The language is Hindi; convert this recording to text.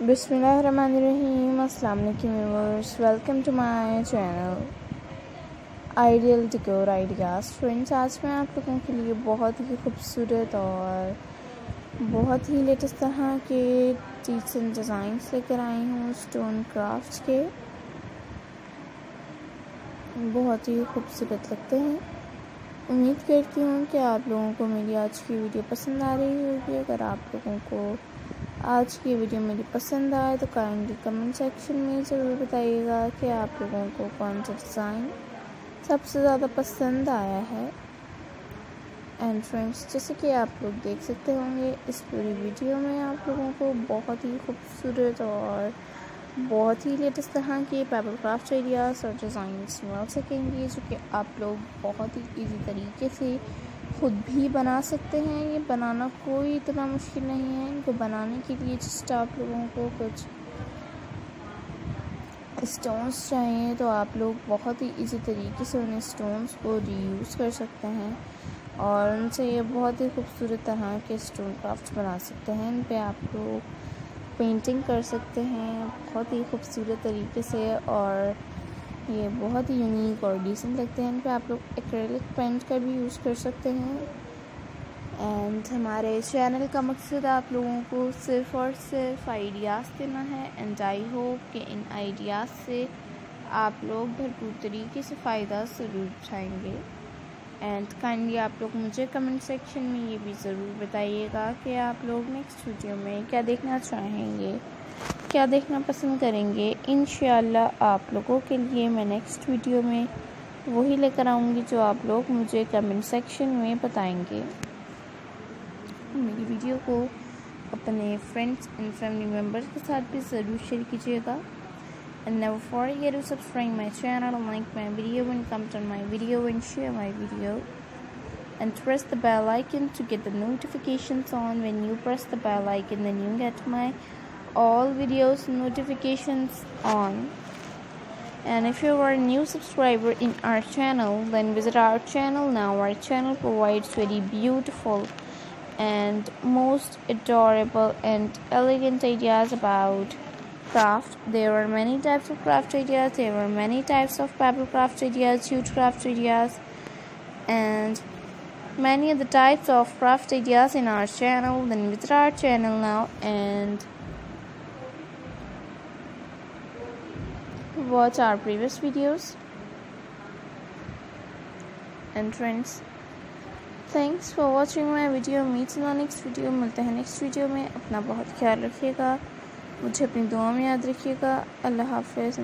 बिसमीम welcome to my channel. Ideal decor ideas. Friends, आज मैं आप लोगों के लिए बहुत ही खूबसूरत और बहुत ही लेटेस्ट तरह के टीच एंड डिज़ाइंस लेकर आई हूँ स्टोन क्राफ्ट के। बहुत ही खूबसूरत लगते हैं। उम्मीद करती हूँ कि आप लोगों को मेरी आज की वीडियो पसंद आ रही होगी। अगर आप लोगों को आज की वीडियो मेरी पसंद आए तो काइंडली कमेंट सेक्शन में ज़रूर बताइएगा कि आप लोगों को कौन सा डिज़ाइन सबसे ज़्यादा पसंद आया है। एंड फ्रेंड्स जैसे कि आप लोग देख सकते होंगे, इस पूरी वीडियो में आप लोगों को बहुत ही खूबसूरत और बहुत ही लेटेस्ट तरह के पेपर क्राफ्ट आइडियाज़ और डिज़ाइंस मिल सकेंगे, जो कि आप लोग बहुत ही ईजी तरीके से खुद भी बना सकते हैं। ये बनाना कोई इतना मुश्किल नहीं है। इनको बनाने के लिए जस्ट आप लोगों को कुछ स्टोन्स चाहिए। तो आप लोग बहुत ही इजी तरीके से उन स्टोन्स को रीयूज़ कर सकते हैं और उनसे ये बहुत ही खूबसूरत तरह के स्टोन क्राफ्ट बना सकते हैं। इन पे आप लोग पेंटिंग कर सकते हैं। बहुत ही खूबसूरत तरीके से और ये बहुत ही यूनिक और डिसेंट लगते हैं। इन पर आप लोग एक्रेलिक पेंट का भी यूज़ कर सकते हैं। एंड हमारे चैनल का मकसद आप लोगों को सिर्फ़ और सिर्फ़ आइडियाज़ देना है। एंड आई होप कि इन आइडियाज़ से आप लोग भरपूर तरीके से फ़ायदा ज़रूर उठाएँगे। एंड काइंडली आप लोग मुझे कमेंट सेक्शन में ये भी ज़रूर बताइएगा कि आप लोग नेक्स्ट वीडियो में क्या देखना चाहेंगे, क्या देखना पसंद करेंगे। इन आप लोगों के लिए मैं नेक्स्ट वीडियो में वही लेकर आऊँगी जो आप लोग मुझे कमेंट सेक्शन में बताएँगे। मेरी वीडियो को अपने फ्रेंड्स एंड फैमिली मेंबर्स के साथ भी ज़रूर शेयर कीजिएगा। And never forget to subscribe my channel and like my video and comment on my video and share my video. And press the bell icon to get the notifications on when you press the bell icon then you get my all videos notifications on. And if you are a new subscriber in our channel then visit our channel. Now our channel provides very beautiful and most adorable and elegant ideas about craft there are many types of craft ideas there are many types of paper craft ideas huge craft ideas and many of the types of craft ideas in our channel then visit our channel now and watch our previous videos and friends thanks for watching my video meet in the next video मिलते हैं next video में अपना बहुत ख्याल रखिएगा मुझे अपनी दुआ में याद रखिएगा। अल्लाह हाफिज़